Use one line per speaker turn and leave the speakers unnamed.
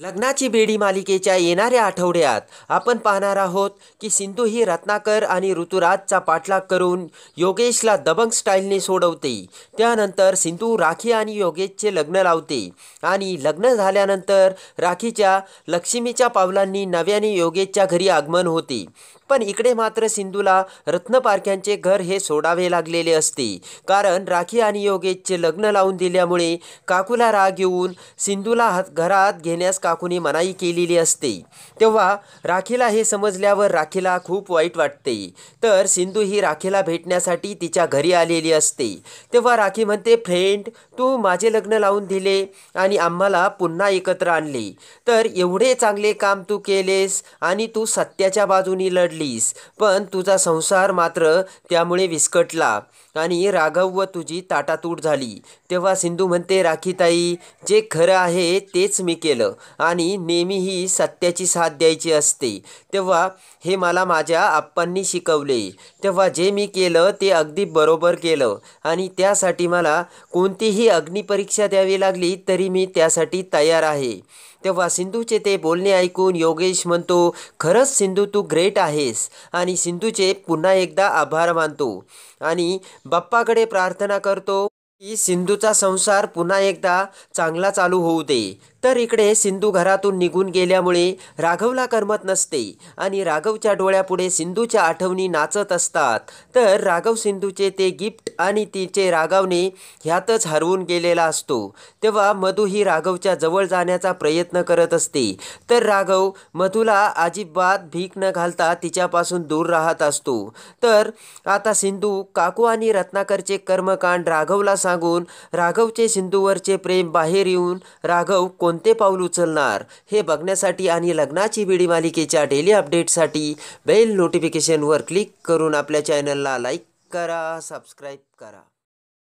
लग्नाची बेडी मालिकेच्या येणाऱ्या आठवड्यात आपण पाहणार आहोत की सिंधू ही रत्नाकर आणि ऋतुराजचा पाठलाग करून योगेशला दबंग स्टाईलने सोडवते. त्यानंतर सिंधू राखी आणि योगेशचे लग्न लावते आणि लग्न झाल्यानंतर राखीच्या लक्ष्मीच्या पावलांनी नव्याने योगेशच्या घरी आगमन होते. पण इकडे मात्र सिंधूला रत्नपारख्यांचे घर हे सोडावे लागलेले असते. कारण राखी आणि योगेशचे लग्न लावून दिल्यामुळे काकूला राग येऊन सिंधूला हात घरात घेण्यास काकूने मनाई केलेली असते. तेव्हा राखीला हे समजल्यावर राखीला खूप वाईट वाटते. तर सिंधू ही राखीला भेटण्यासाठी तिच्या घरी आलेली असते. तेव्हा राखी म्हणते फ्रेंड तू माझे लग्न लावून दिले आणि आम्हाला पुन्हा एकत्र आणले. तर एवढे चांगले काम तू केलेस आणि तू सत्याच्या बाजूनी लढलीस पण तुझा संसार मात्र त्यामुळे विस्कटला. आणि राघव व तुझी ताटातूट झाली. तेव्हा सिंधू म्हणते राखीताई जे खरं आहे तेच मी केलं. आणि नेहमीही सत्याची साथ द्यायची असते. तेव्हा हे मला माझ्या आप्पांनी शिकवले. तेव्हा जे मी केलं ते अगदी बरोबर केलं. आणि त्यासाठी मला कोणतीही अग्निपरीक्षा द्यावी लागली तरी मी त्यासाठी तयार आहे. तेव्हा सिंधूचे ते बोलणे ऐकून योगेश म्हणतो खरंच सिंधू तू ग्रेट आहेस. आणि सिंधूचे पुन्हा एकदा आभार मानतो. आणि बाप्पाकडे प्रार्थना करतो की सिंधूचा संसार पुन्हा एकदा चांगला चालू होऊ दे. तर इकडे सिंधू घरातून निघून गेल्यामुळे राघवला करमत नसते आणि राघवच्या डोळ्यापुढे सिंधूच्या आठवणी नाचत असतात. तर राघव सिंधूचे ते गिफ्ट आणि तिचे राघवने ह्यातच हरवून गेलेला असतो. तेव्हा मधू ही राघवच्या जवळ जाण्याचा प्रयत्न करत असते. तर राघव मधूला अजिबात भीक न घालता तिच्यापासून दूर राहत असतो. तर आता सिंधू काकू आणि रत्नाकरचे कर्मकांड राघवला सांगून राघवचे सिंधूवरचे प्रेम बाहेर येऊन राघव कोण कोणते पाऊल उचलणार? हे बघण्यासाठी आणि लग्नाची वेडी मालिकेच्या डेली अपडेटसाठी बेल नोटिफिकेशनवर क्लिक करून आपल्या चॅनलला लाईक करा सबस्क्राईब करा.